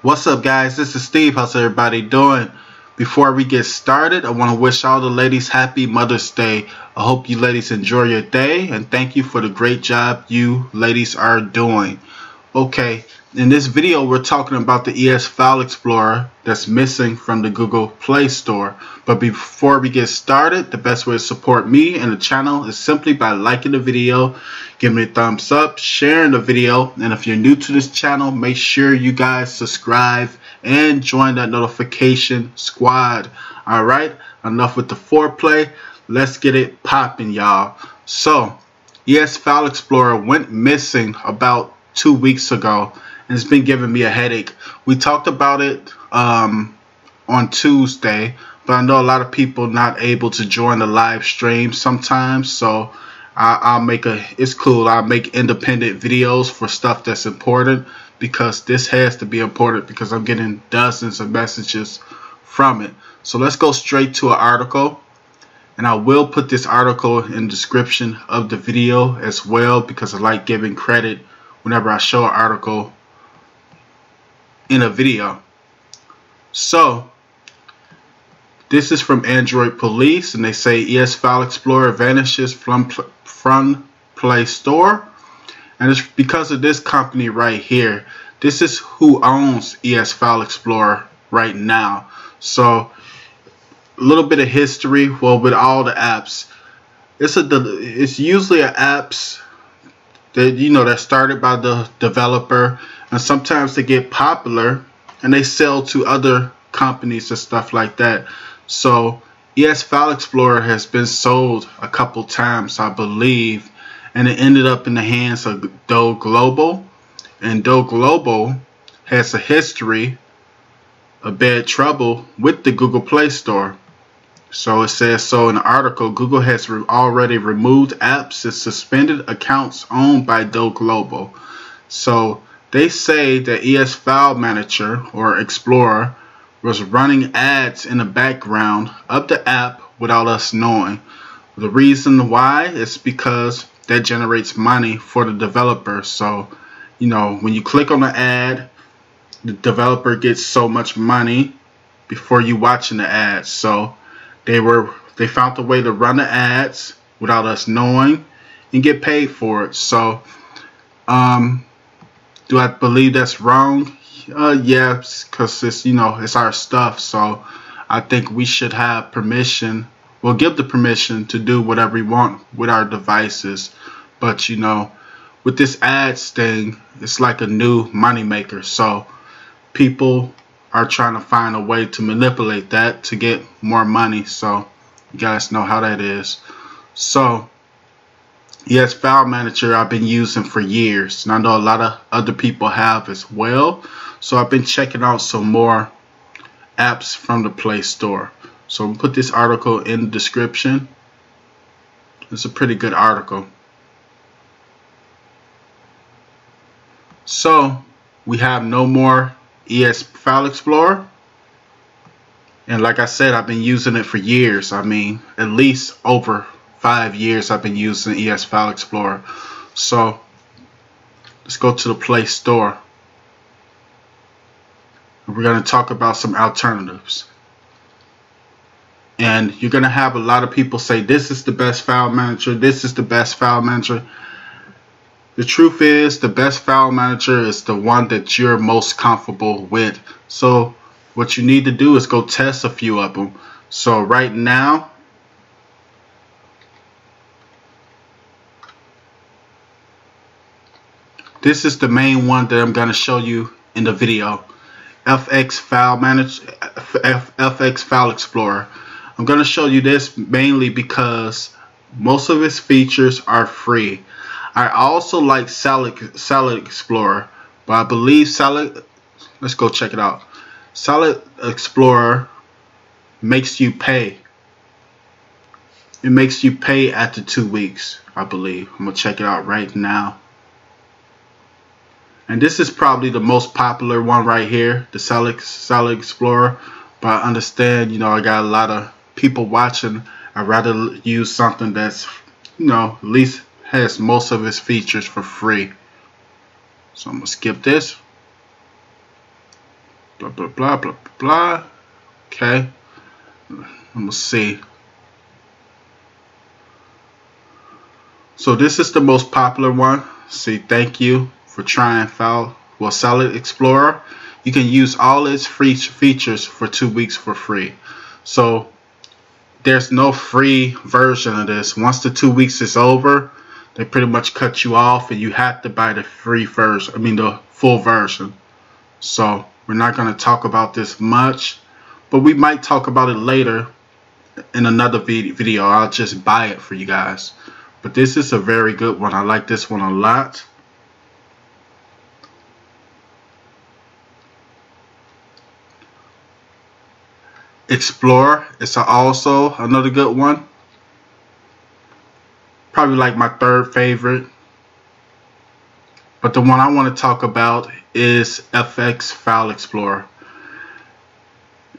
What's up guys, this is Steve, how's everybody doing? Before we get started, I want to wish all the ladies happy Mother's Day. I hope you ladies enjoy your day and thank you for the great job you ladies are doing. Okay, in this video we're talking about the ES File Explorer that's missing from the Google Play Store. But before we get started, the best way to support me and the channel is simply by liking the video, giving me a thumbs up, sharing the video, and if you're new to this channel, make sure you guys subscribe and join that notification squad. Alright, enough with the foreplay, let's get it popping y'all. So, ES File Explorer went missing about two weeks ago and it's been giving me a headache. We talked about it um, on Tuesday, but I know a lot of people not able to join the live stream sometimes, so I, will make a. It's cool. I'll make independent videos for stuff that's important because this has to be important because I'm getting dozens of messages from it. So let's go straight to an article. And I will put this article in description of the video as well because I like giving credit whenever I show an article in a video. So, this is from Android Police, and they say ES File Explorer vanishes from, from Play Store. And it's because of this company right here. This is who owns ES File Explorer right now. So, a little bit of history. Well, with all the apps, it's a it's usually a apps that you know that started by the developer and sometimes they get popular and they sell to other companies and stuff like that. So ES File Explorer has been sold a couple times, I believe, and it ended up in the hands of DO Global. And DO Global has a history of bad trouble with the Google Play Store. So it says so in the article, Google has re already removed apps and suspended accounts owned by DO Global. So they say that ES File Manager or Explorer was running ads in the background of the app without us knowing. The reason why is because that generates money for the developer. So, you know, when you click on the ad, the developer gets so much money before you watching the ads. So they were they found a way to run the ads without us knowing and get paid for it. So um do I believe that's wrong? Uh, because it's you know it's our stuff. So I think we should have permission. We'll give the permission to do whatever we want with our devices. But you know, with this ads thing, it's like a new moneymaker. So people are trying to find a way to manipulate that to get more money. So you guys know how that is. So ES, File Manager I've been using for years, and I know a lot of other people have as well. So I've been checking out some more apps from the Play Store. So I'll put this article in the description. It's a pretty good article. So we have no more ES File Explorer. And like I said, I've been using it for years. I mean, at least over five years I've been using ES File Explorer. So let's go to the Play Store. We're going to talk about some alternatives. And you're going to have a lot of people say, this is the best file manager, this is the best file manager. The truth is, the best file manager is the one that you're most comfortable with. So what you need to do is go test a few of them. So right now, This is the main one that I'm going to show you in the video. FX File Manager, FX File Explorer. I'm going to show you this mainly because most of its features are free. I also like Solid, Solid Explorer, but I believe Solid, let's go check it out. Solid Explorer makes you pay. It makes you pay after two weeks, I believe. I'm to check it out right now. And this is probably the most popular one right here, the Solid, Solid Explorer. But I understand, you know, I got a lot of people watching. I'd rather use something that's, you know, least has most of its features for free. So I'm going to skip this. Blah, blah, blah, blah, blah. Okay. Let's see. So this is the most popular one. See, thank you for trying File well Solid Explorer. You can use all its free features for two weeks for free. So there's no free version of this. Once the two weeks is over, they pretty much cut you off and you have to buy the free version. I mean the full version. So we're not going to talk about this much, but we might talk about it later in another video. I'll just buy it for you guys. But this is a very good one. I like this one a lot. Explorer is also another good one. Probably like my third favorite. But the one I want to talk about is FX File Explorer.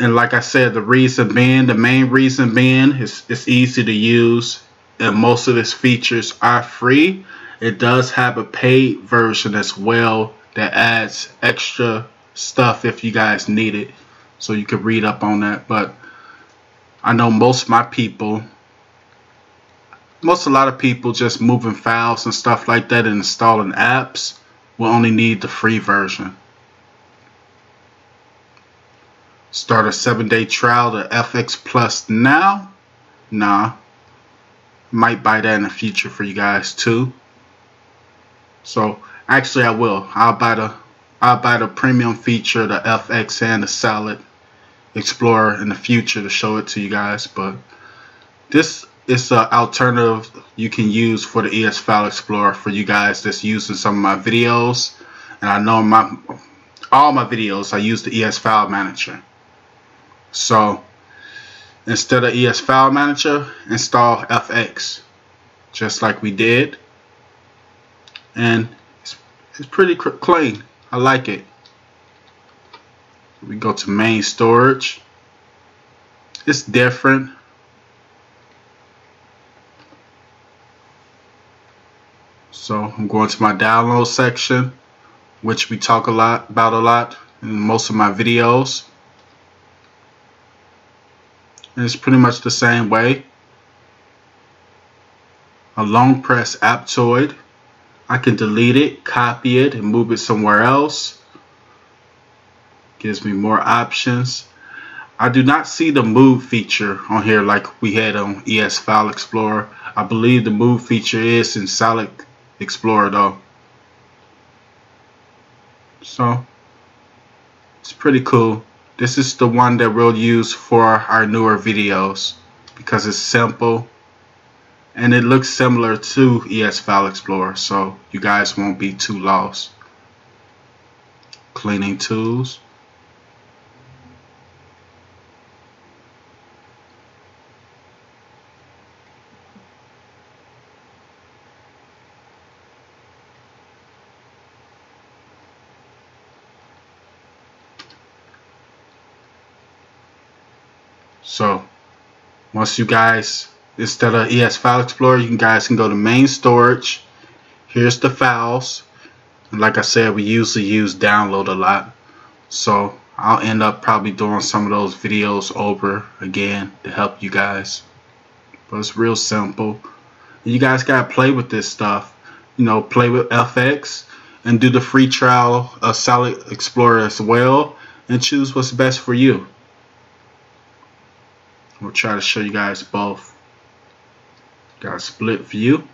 And like I said, the reason being, the main reason being is it's easy to use and most of its features are free. It does have a paid version as well that adds extra stuff if you guys need it. So you can read up on that. But I know most of my people, most a lot of people just moving files and stuff like that and installing apps will only need the free version. Start a seven day trial to FX Plus now. Nah, might buy that in the future for you guys too. So actually I will. I'll buy the I'll buy the premium feature, the FX and the Solid Explorer in the future to show it to you guys. But this is an alternative you can use for the ES File Explorer for you guys that's using some of my videos. And I know my all my videos I use the ES File Manager. So Instead of ES File Manager, install FX, just like we did. And it's, it's pretty clean. I like it. We go to main storage. It's different. So I'm going to my download section, which we talk a lot about a lot in most of my videos and it's pretty much the same way. A long press Aptoide. I can delete it, copy it, and move it somewhere else. Gives me more options. I do not see the move feature on here like we had on ES File Explorer. I believe the move feature is in Solid Explorer though. So, it's pretty cool. This is the one that we'll use for our newer videos because it's simple and it looks similar to ES File Explorer so you guys won't be too lost. Cleaning tools. So once you guys instead of ES File Explorer, you guys can go to main storage. Here's the files. And like I said, we usually use download a lot. So I'll end up probably doing some of those videos over again to help you guys. But it's real simple. You guys gotta play with this stuff. You know, play with FX and do the free trial of Solid Explorer as well and choose what's best for you. We'll try to show you guys both. Got a split view.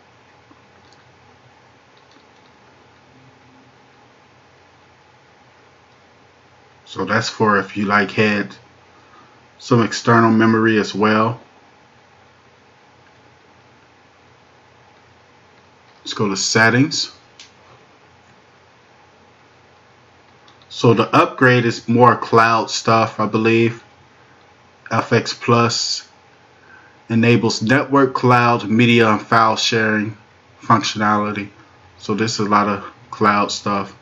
So that's for if you like had some external memory as well. Let's go to settings. So the upgrade is more cloud stuff, I believe. FX Plus enables network cloud media and file sharing functionality. So this is a lot of cloud stuff.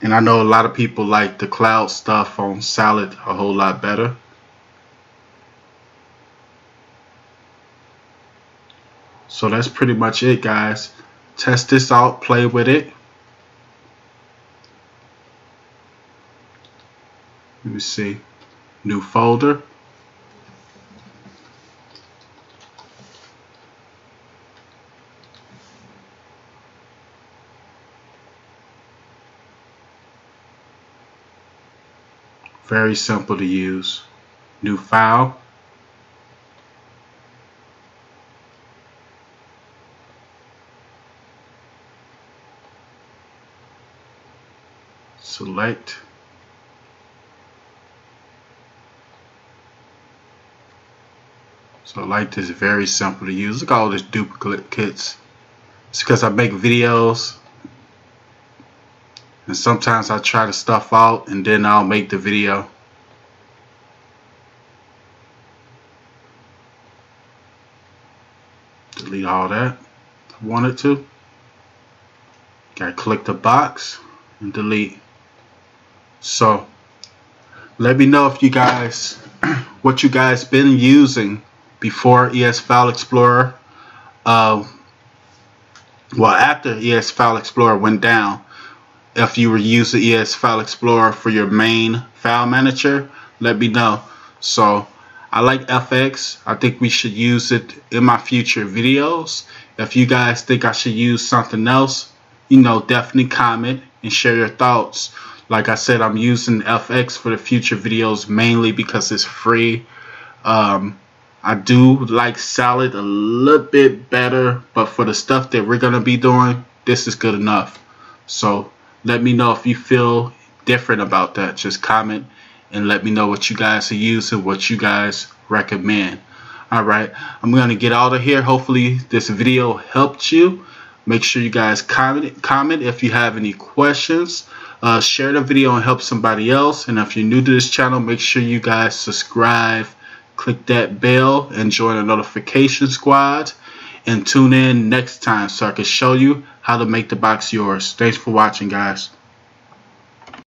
And I know a lot of people like the cloud stuff on Solid a whole lot better. So that's pretty much it guys. Test this out, play with it. Let me see. New folder. Very simple to use. New file. Select. So like this. Very simple to use. Look at all these duplicates. It's because I make videos. And sometimes I try to stuff out and then I'll make the video. Delete all that I wanted to. Gotta click the box and delete. So let me know if you guys what you guys been using before ES File Explorer uh, well after ES File Explorer went down if you were using ES File Explorer for your main file manager, let me know. So I like FX. I think we should use it in my future videos. If you guys think I should use something else, you know, definitely comment and share your thoughts. Like I said, I'm using FX for the future videos mainly because it's free. Um, I do like Solid a little bit better, but for the stuff that we're going to be doing, this is good enough. So let me know if you feel different about that. Just comment and let me know what you guys are using, what you guys recommend. Alright, I'm going to get out of here. Hopefully this video helped you. Make sure you guys comment, comment if you have any questions. Uh, share the video and help somebody else. And if you're new to this channel, make sure you guys subscribe, click that bell, and join the notification squad and tune in next time so I can show you how to make the box yours. Thanks for watching, guys.